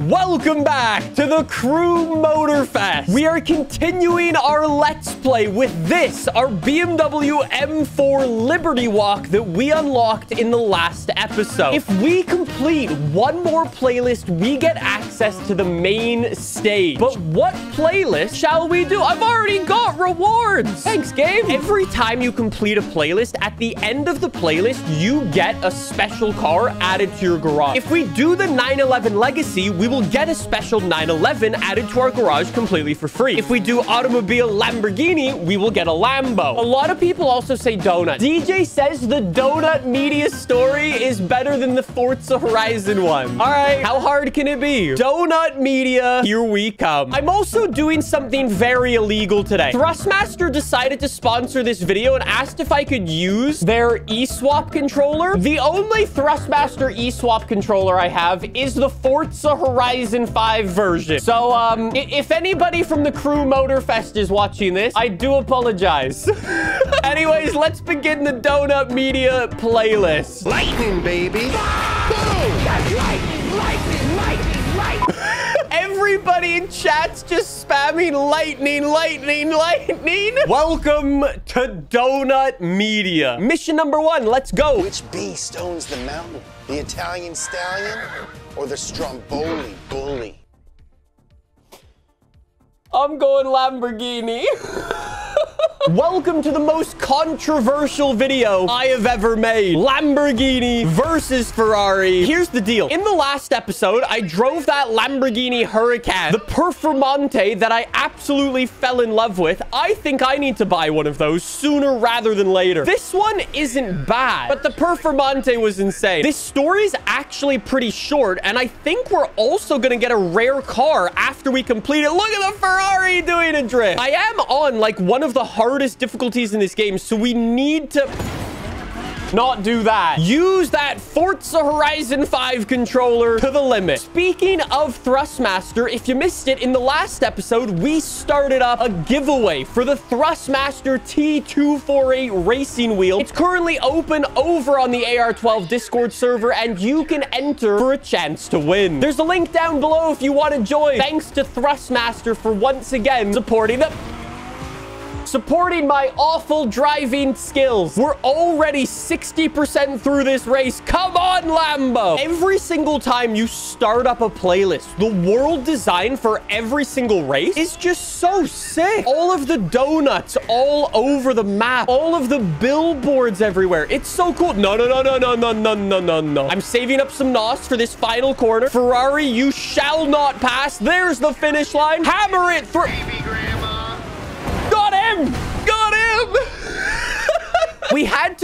Welcome back to the Crew Motorfest. We are continuing our Let's Play with this, our BMW M4 Liberty Walk that we unlocked in the last episode. If we complete one more playlist, we get access to the main stage. But what playlist shall we do? I've already got rewards. Thanks, game. Every time you complete a playlist, at the end of the playlist, you get a special car added to your garage. If we do the 911 Legacy, we will get a special 911 added to our garage completely for free. If we do automobile Lamborghini, we will get a Lambo. A lot of people also say donut. DJ says the donut media story is better than the Forza Horizon one. All right, how hard can it be? Donut media, here we come. I'm also doing something very illegal today. Thrustmaster decided to sponsor this video and asked if I could use their eSwap controller. The only Thrustmaster eSwap controller I have is the Forza Horizon 5 version. So, um, if anybody from the Crew Motorfest is watching this, I do apologize. Anyways, let's begin the Donut Media playlist. Lightning, baby. Lightning, lightning, lightning, lightning. Everybody in chat's just spamming lightning, lightning, lightning. Welcome to Donut Media. Mission number one, let's go. Which beast owns the mountain? The Italian stallion or the Stromboli bully? I'm going Lamborghini. Welcome to the most controversial video I have ever made. Lamborghini versus Ferrari. Here's the deal. In the last episode, I drove that Lamborghini Huracan, the Performante that I absolutely fell in love with. I think I need to buy one of those sooner rather than later. This one isn't bad, but the Performante was insane. This story's actually pretty short, and I think we're also gonna get a rare car after we complete it. Look at the Ferrari doing a drift. I am on like one of the hardest difficulties in this game, so we need to not do that. Use that Forza Horizon 5 controller to the limit. Speaking of Thrustmaster, if you missed it, in the last episode, we started up a giveaway for the Thrustmaster T248 racing wheel. It's currently open over on the AR12 Discord server, and you can enter for a chance to win. There's a link down below if you want to join. Thanks to Thrustmaster for once again supporting the supporting my awful driving skills. We're already 60% through this race. Come on, Lambo. Every single time you start up a playlist, the world design for every single race is just so sick. All of the donuts all over the map, all of the billboards everywhere. It's so cool. No, no, no, no, no, no, no, no, no, no. I'm saving up some NOS for this final corner. Ferrari, you shall not pass. There's the finish line. Hammer it through.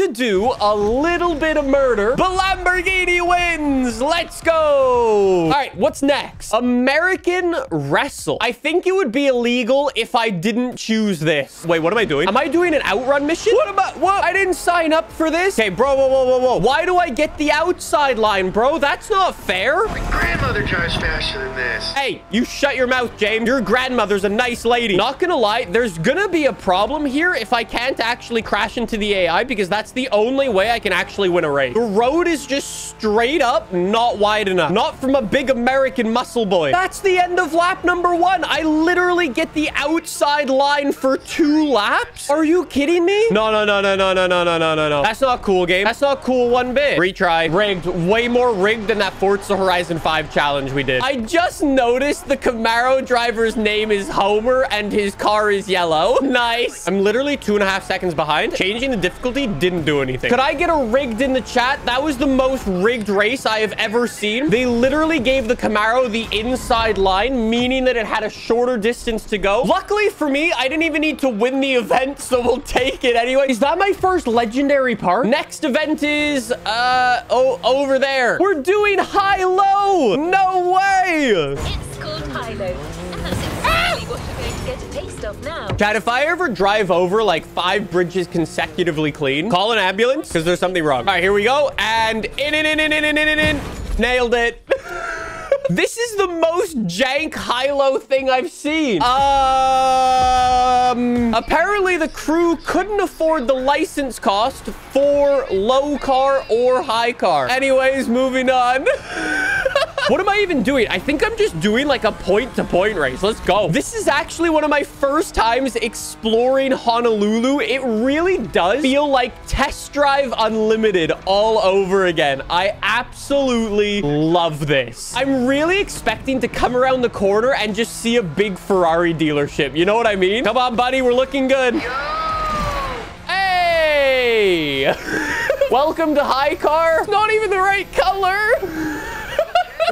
To do a little bit of murder, but Lamborghini wins. Let's go. All right, what's next? American Wrestle. I think it would be illegal if I didn't choose this. Wait, what am I doing? Am I doing an outrun mission? What about, what? I didn't sign up for this. Okay, bro, whoa, whoa, whoa, whoa. Why do I get the outside line, bro? That's not fair. My grandmother drives faster than this. Hey, you shut your mouth, James. Your grandmother's a nice lady. Not gonna lie, there's gonna be a problem here if I can't actually crash into the AI because that's the only way I can actually win a race. The road is just straight up, not wide enough. Not from a big American muscle boy. That's the end of lap number one. I literally get the outside line for two laps? Are you kidding me? No, no, no, no, no, no, no, no, no, no, no. That's not cool, game. That's not cool one bit. Retry. Rigged. Way more rigged than that Forza Horizon 5 challenge we did. I just noticed the Camaro driver's name is Homer and his car is yellow. Nice. I'm literally two and a half seconds behind. Changing the difficulty didn't do anything. Could I get a rigged in the chat? That was the most rigged race I have ever seen. They literally gave the Camaro the inside line, meaning that it had a shorter distance to go. Luckily for me, I didn't even need to win the event, so we'll take it anyway. Is that my first legendary part? Next event is, uh, oh, over there. We're doing high-low. No way. It's called Hilo, stuff now. Chad, if I ever drive over like five bridges consecutively clean, call an ambulance because there's something wrong. All right, here we go. And in, in, in, in, in, in, in, in. Nailed it. This is the most jank high-low thing I've seen. Um, apparently the crew couldn't afford the license cost for low car or high car. Anyways, moving on. What am I even doing? I think I'm just doing like a point-to-point race. Let's go. This is actually one of my first times exploring Honolulu. It really does feel like Test Drive Unlimited all over again. I absolutely love this. I'm really expecting to come around the corner and just see a big Ferrari dealership. You know what I mean? Come on, buddy. We're looking good. Hey! Welcome to High Car. Not even the right color.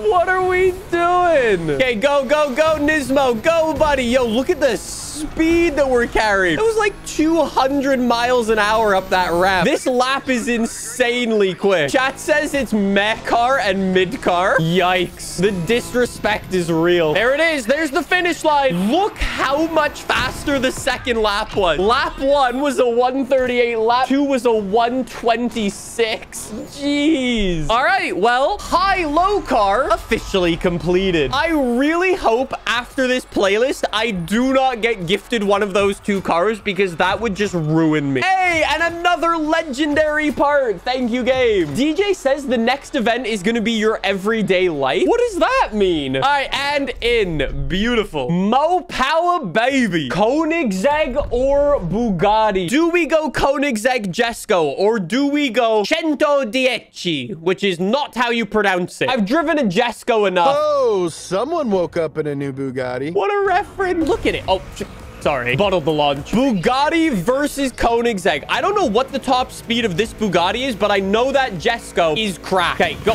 What are we doing? Okay, go, go, go, Nismo. Go, buddy. Yo, look at this speed that we're carrying. It was like 200 miles an hour up that ramp. This lap is insanely quick. Chat says it's meh car and mid car. Yikes. The disrespect is real. There it is. There's the finish line. Look how much faster the second lap was. Lap one was a 138. Lap two was a 126. Jeez. All right. Well, high-low car officially completed. I really hope after this playlist, I do not get gifted one of those two cars because that would just ruin me. Hey, and another legendary part. Thank you, game. DJ says the next event is going to be your everyday life. What does that mean? All right, and in. Beautiful. Mo Power Baby. Koenigsegg or Bugatti? Do we go Koenigsegg Jesko or do we go Cento Dieci, which is not how you pronounce it? I've driven a Jesko enough. Oh, someone woke up in a new Bugatti. What a reference. Look at it. Oh, Sorry. Bottled the launch. Bugatti versus Koenigsegg. I don't know what the top speed of this Bugatti is, but I know that Jesko is crack. Okay, go.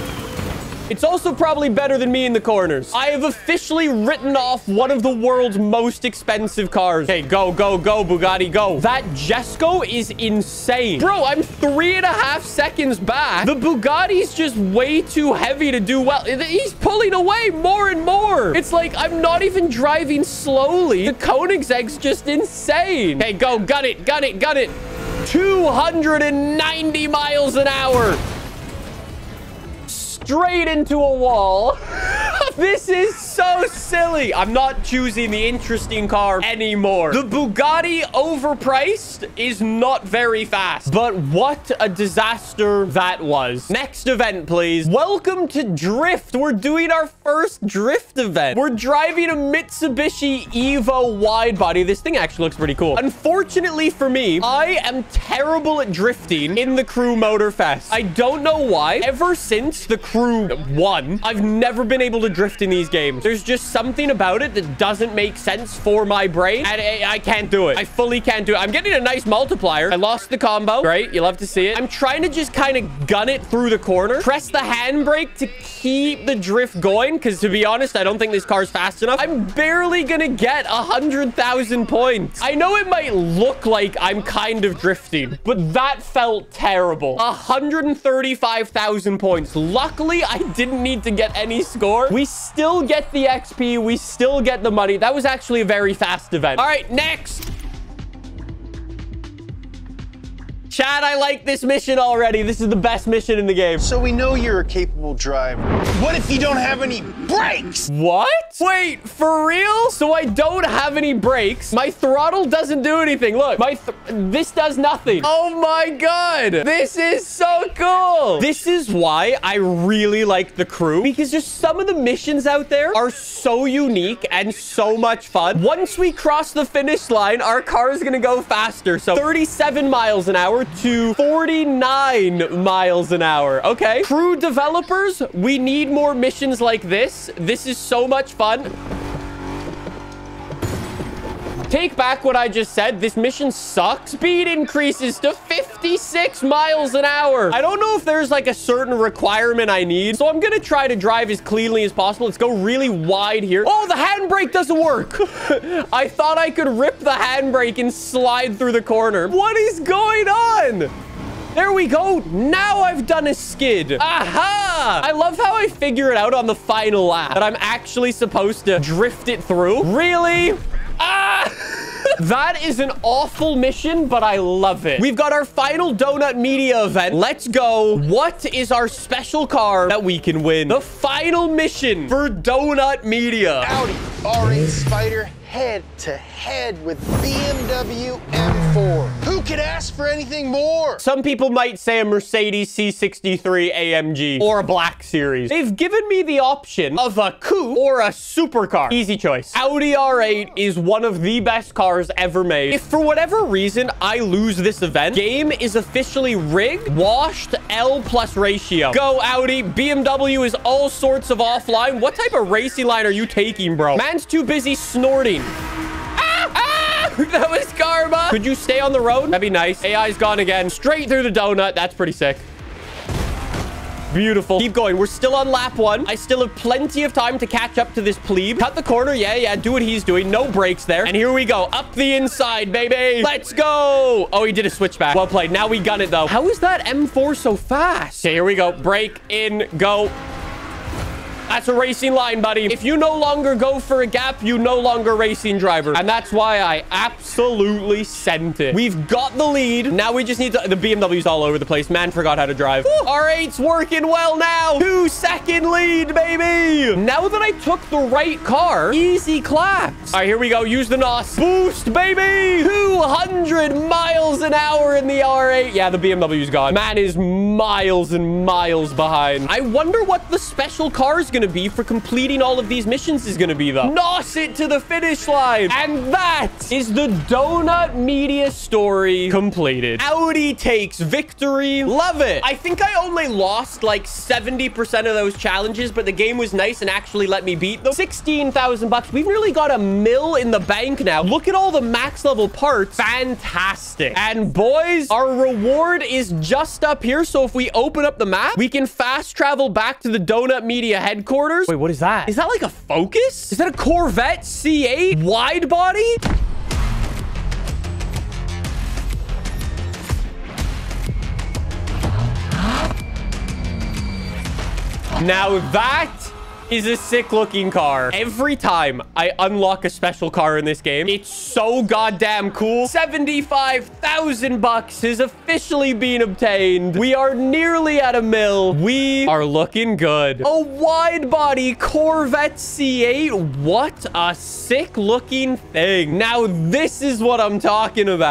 It's also probably better than me in the corners. I have officially written off one of the world's most expensive cars. Okay, go, go, go, Bugatti, go. That Jesko is insane. Bro, I'm three and a half seconds back. The Bugatti's just way too heavy to do well. He's pulling away more and more. It's like I'm not even driving slowly. The Koenigsegg's just insane. Okay, go, gun it, gun it, gun it. 290 miles an hour straight into a wall. this is so silly. I'm not choosing the interesting car anymore. The Bugatti overpriced is not very fast. But what a disaster that was. Next event, please. Welcome to Drift. We're doing our first Drift event. We're driving a Mitsubishi Evo wide body. This thing actually looks pretty cool. Unfortunately for me, I am terrible at drifting in the Crew Motorfest. I don't know why. Ever since the Crew One, I've never been able to drift in these games. There's just something about it that doesn't make sense for my brain, and I, I can't do it. I fully can't do it. I'm getting a nice multiplier. I lost the combo. Great. You love to see it. I'm trying to just kind of gun it through the corner. Press the handbrake to keep the drift going, because to be honest, I don't think this car's fast enough. I'm barely gonna get a 100,000 points. I know it might look like I'm kind of drifting, but that felt terrible. 135,000 points. Luckily, I didn't need to get any score. We still get the XP. We still get the money. That was actually a very fast event. All right, next. Chad, I like this mission already. This is the best mission in the game. So we know you're a capable driver. What if you don't have any brakes? What? Wait, for real? So I don't have any brakes. My throttle doesn't do anything. Look, my this does nothing. Oh my god. This is so cool. This is why I really like the crew because just some of the missions out there are so unique and so much fun. Once we cross the finish line, our car is going to go faster. So 37 miles an hour to 49 miles an hour. Okay. Crew developers, we need more missions like this. This is so much fun. Take back what I just said. This mission sucks. Speed increases to 56 miles an hour. I don't know if there's like a certain requirement I need. So I'm going to try to drive as cleanly as possible. Let's go really wide here. Oh, the handbrake doesn't work. I thought I could rip the handbrake and slide through the corner. What is going on? There we go. Now I've done a skid. Aha! I love how I figure it out on the final lap that I'm actually supposed to drift it through. Really? Ah! that is an awful mission, but I love it. We've got our final Donut Media event. Let's go. What is our special car that we can win? The final mission for Donut Media. Audi R8 Spider head to head with BMW M4. Who could ask for anything more? Some people might say a Mercedes C63 AMG or a Black Series. They've given me the option of a coupe or a supercar. Easy choice. Audi R8 is one of the best cars ever made. If for whatever reason I lose this event, game is officially rigged, washed, L plus ratio. Go Audi. BMW is all sorts of offline. What type of racing line are you taking, bro? Man's too busy snorting. That was karma. Could you stay on the road? That'd be nice. AI's gone again. Straight through the donut. That's pretty sick. Beautiful. Keep going. We're still on lap one. I still have plenty of time to catch up to this plebe. Cut the corner. Yeah, yeah. Do what he's doing. No brakes there. And here we go. Up the inside, baby. Let's go. Oh, he did a switchback. Well played. Now we gun it, though. How is that M4 so fast? Okay, here we go. Break in. Go. That's a racing line, buddy. If you no longer go for a gap, you no longer racing driver. And that's why I absolutely sent it. We've got the lead. Now we just need to... The BMW's all over the place. Man forgot how to drive. Woo! R8's working well now. Two second lead, baby. Now that I took the right car, easy claps. All right, here we go. Use the NOS. Boost, baby. 200 miles an hour in the R8. Yeah, the BMW's gone. Man is miles and miles behind. I wonder what the special car is going to be for completing all of these missions is going to be, though. NOS it to the finish line. And that is the Donut Media story completed. Audi takes victory. Love it. I think I only lost like 70% of those challenges, but the game was nice and actually let me beat them. 16,000 bucks. We've really got a mill in the bank now. Look at all the max level parts. Fantastic. And boys, our reward is just up here. So if we open up the map, we can fast travel back to the Donut Media headquarters. Wait, what is that? Is that like a Focus? Is that a Corvette C8 wide body? Now that is a sick looking car. Every time I unlock a special car in this game, it's so goddamn cool. 75,000 bucks has officially been obtained. We are nearly at a mill. We are looking good. A wide body Corvette C8. What a sick looking thing. Now this is what I'm talking about.